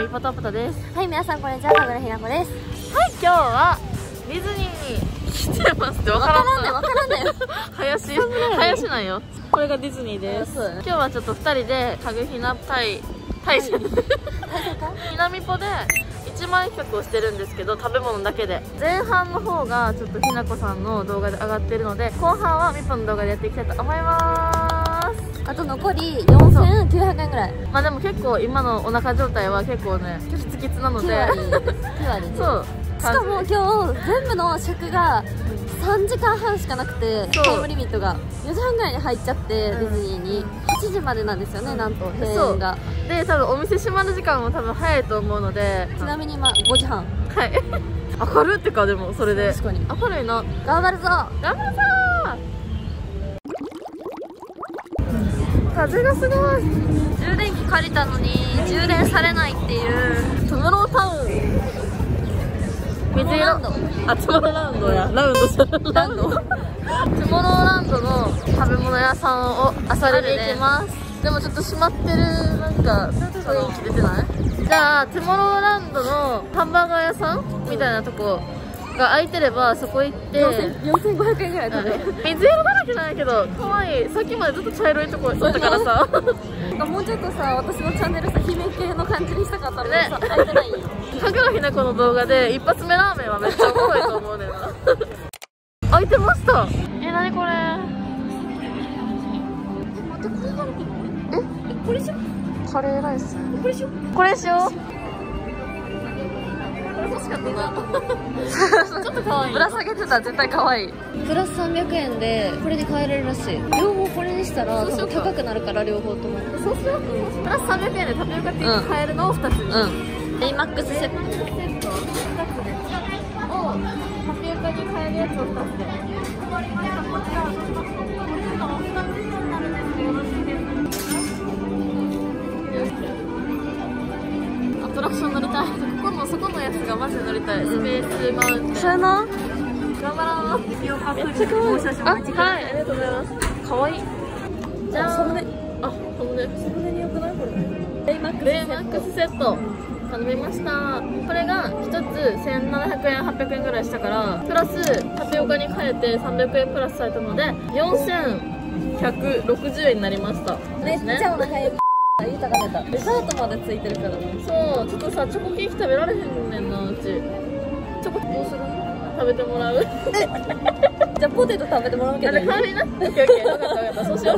ミポトプトです。はい皆さんこんにちは神楽ひなこです。はい今日はディズニーに来てますってわわかかららんねん。わからんね林林なんよ。これがディズニーです。ね。今日はちょっと2人でタグひな対対戦南ポで1万円企画をしてるんですけど食べ物だけで。前半の方がちょっとひなこさんの動画で上がってるので後半はみぽの動画でやっていきたいと思いますあと残り4900円ぐらい。まあでも結構今のお腹状態は結構ねキツキツなの9で割です9割ですそう。しかも今日全部の尺が3時間半しかなくてタイムリミットが。4時半ぐらいに入っちゃって、ディズニーに。8時までなんですよねなんと閉園が。で多分お店閉まる時間も多分早いと思うので。ちなみに今5時半。はい。明るいってかでもそれで。確かに。明るいな。頑張るぞ。頑張るぞ風がすごい。充電器借りたのに充電されないっていうトゥモロータウン。水色ランド。あトゥモローランドや。ラウンドじゃランド。トゥモローランドの食べ物屋さんをあさりで。行きます、でもちょっと閉まってるなんか雰囲気出てない？じゃあトゥモローランドのハンバーガー屋さんみたいなとこが空いてればそこ行って。4500円ぐらいだね水色だらけじゃないけど可愛い。さっきまでずっと茶色いとこだったからさ。もうちょっとさ私のチャンネルさ姫系の感じにしたかったのにさ、ね。空いてない。よかぐらひなこの動画で一発目ラーメンはめっちゃおもろいと思うねんな。開いてました。え何これ？えこれしよカレーライス。これしよこれしよしかったなちょっと可愛い。ぶら下げてたら絶対可愛い。プラス300円でこれに変えられるらしい。両方これにしたら高くなるから両方とも。そうしようプラス300円でタピオカティー買えるのを2つに。うん。ベイマックスセット。セット2つで。をタピオカに買えるやつを2つでトラクション乗りたいここのそこのやつがマジで。乗りたいスペースマウンテンそれな頑張ろうめっちゃ可愛いあはいありがとうございます可愛いじゃああそのねそんなに良くないこれベイマックスベイマックスセット頼みましたこれが1つ1700円800円ぐらいしたからプラスタピオカに変えて300円プラスされたので。4160円になりましためっちゃお腹減豊かだった。デザートまでついてるから。そうちょっとさチョコケーキ食べられへんねんなうち。チョコどうする？食べてもらう？じゃあポテト食べてもらうけあどれ代わりな。オッケーオッケー。分かった分かった。そうしよう。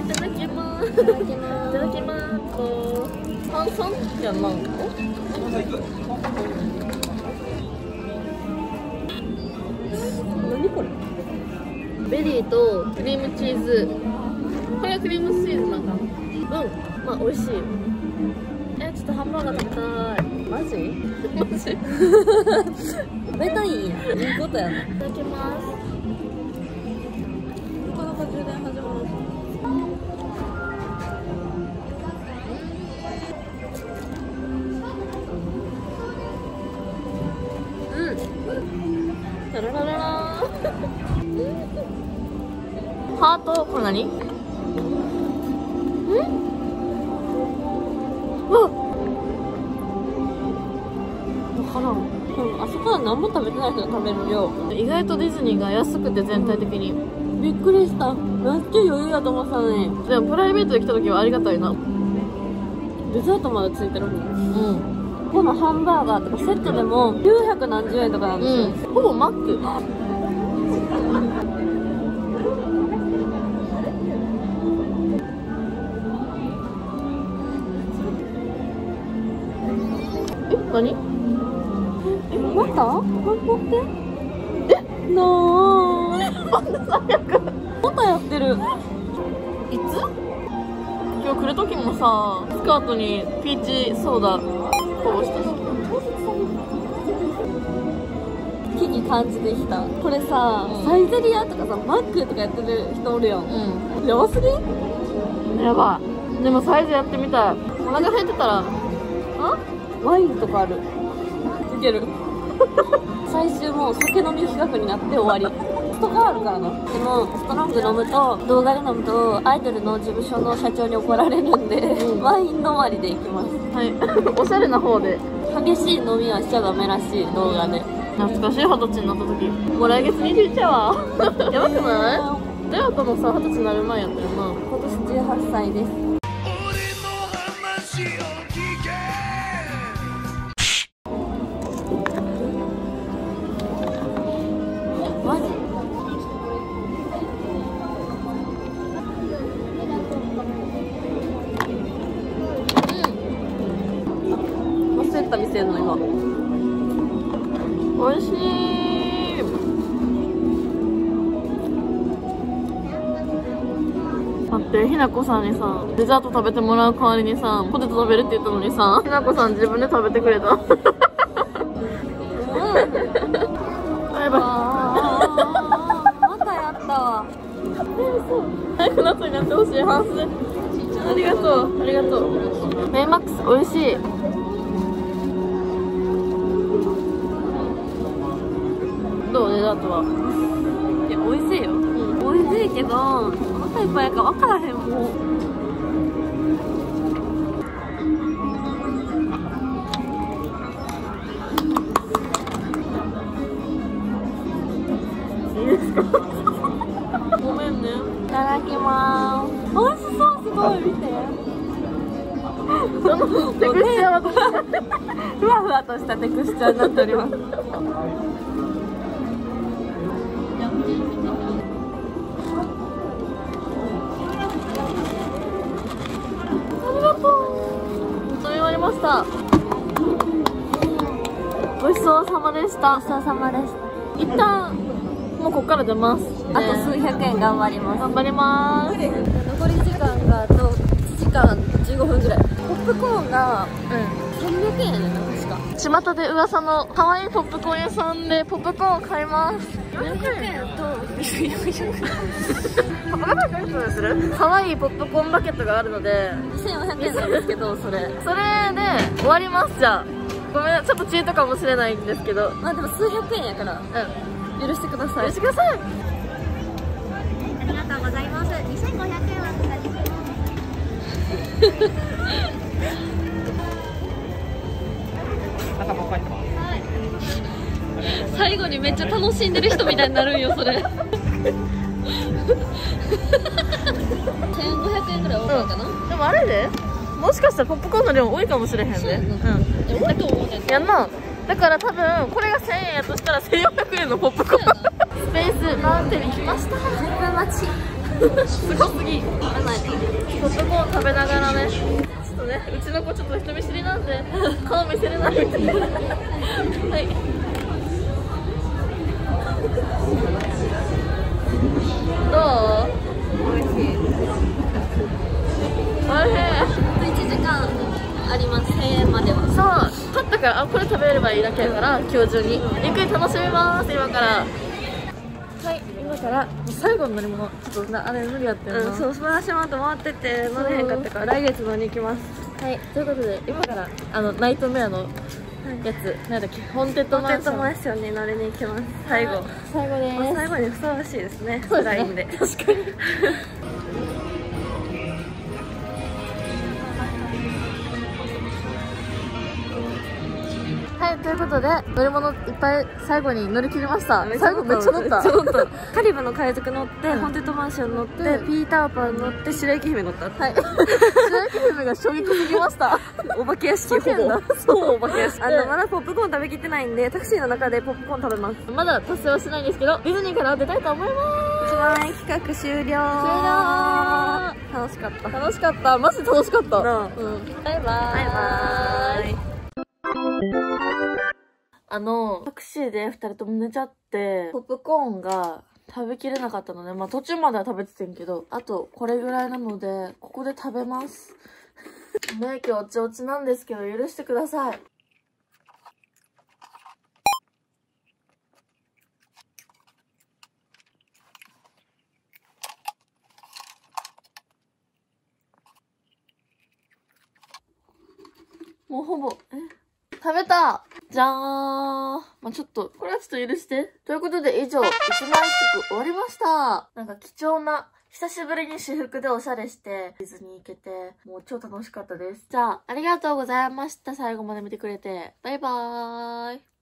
いただきます。いただきます。いただきます。と炭酸やんな何これ？ベリーとクリームチーズ。これがクリームチーズなんか。なうんまあ美味しい。えちょっとハンバーガー食べたい。マジ？マジ？い 食べたいんや。いいことやな。ただきますこれ何ん。わ分からん。うんあそこは何も食べてない人が食べる量。意外とディズニーが安くて全体的に。びっくりした。めっちゃ余裕だと思ってたのに。でもプライベートで来た時はありがたいな。うデザートまでついてるもん。ん。このハンバーガーとかセットでも900何十円とかなんですよ、うん。ほぼマック何？えまた？待って？えなあまたやってる。いつ？今日来る時もさスカートにピーチソーダこぼしたし危機感じてきた。これさ、うんサイゼリアとかさマックとかやってる人おるやん。うやばすぎ？んやば。いでもサイズやってみたい。お腹減ってたら。あ？ワインとかある。いける。最終もう酒飲み企画になって終わり。ストトがあるからなでもストロング飲むと動画で飲むとアイドルの事務所の社長に怒られるんで、うん。ワイン止まりでいきます。はい。おしゃれな方で。激しい飲みはしちゃダメらしい動画で。懐かしい二十歳になった時。もう来月21やわ。やばくない？レアとのさ二十歳になる前やったよな。今年18歳です忘れた店の今。美味しい。待ってひなこさんにさデザート食べてもらう代わりにさポテト食べるって言ったのにさひなこさん自分で食べてくれた。バイバまたやったわなってほしい。ハンスありがとうありがとうメイマックス美味しいどうデザートは。いや美味しいよ、美味しいけどお腹いっぱいやから分からへんもういいですか？ごめんね。いただきまーす。美味しそうすごい見て。そ のテクスチャーはどうふわふわとしたテクスチャーになっておりますました。ごちそうさまでした。ごちそうさまです一旦もうこっから出ます、あと数百円頑張ります。頑張ります。残り時間があと1時間15分ぐらい。ポップコーンが300円やねんな確か？巷で噂の可愛いポップコーン屋さんでポップコーンを買います。400円。と400円。する可愛いポップコーンバケットがあるので。2400円なんですけどそれそれで終わります。じゃあごめん。ちょっとチートかもしれないんですけど。まあでも数百円やから。うん。許してください。許してください。ありがとうございます。2500円はお願い最後にめっちゃ楽しんでる人みたいになるんよそれ。1500円ぐらいオーバーかな、でもあれで？もしかしたらポップコーンの量多いかもしれへんねそうん。え多いと思うねんやんな。だから多分これが1000円やとしたら1400円のポップコーン。スペースマウンテンに来ました10分待ち。すごすぎ。ポップコーン食べながらね。ちょっとねうちの子ちょっと人見知りなんで顔見せれないみたいなはいからあこれ食べればいいだけやから今日中に。ゆっくり楽しみます今から。はい今から最後の乗り物。ちょっとなあれ無理やってんな、うん、そう、スプラッシュマウント回ってて乗れへんかったから来月乗りに行きます。はいということで今からあのナイトメアのやつ。なんだっけホンテッドマンション。マンションに乗りに行きます。最後。最後です。まあ最後にふさわしいですね。そうラインで。確かにということで乗り物いっぱい最後に乗り切りました。最後めっちゃ乗った。カリブの海賊乗って、うんホンテッドマンション乗って、うんピーターパン乗って白雪姫乗った。はい。白雪姫が衝撃すぎました。お化け屋敷ほぼそう。お化け屋敷。あのまだポップコーン食べきってないんでタクシーの中でポップコーン食べます。まだ達成はしないんですけどディズニーから出たいと思いま1万円企画終了。終了。楽しかった。す楽しかった。マジで楽しかった、うん、バイバーイ。バイバーイあのタクシーで2人とも寝ちゃってポップコーンが食べきれなかったのでまあ途中までは食べててんけどあとこれぐらいなのでここで食べます。ね今日おちおちなんですけど許してください。もうほぼえ？食べた！じゃーん。まあ、ちょっと、これはちょっと許して。ということで以上、一枚一服終わりました。なんか貴重な、久しぶりに私服でおしゃれして、ディズニー行けて、もう超楽しかったです。じゃあ、ありがとうございました。最後まで見てくれて。バイバーイ。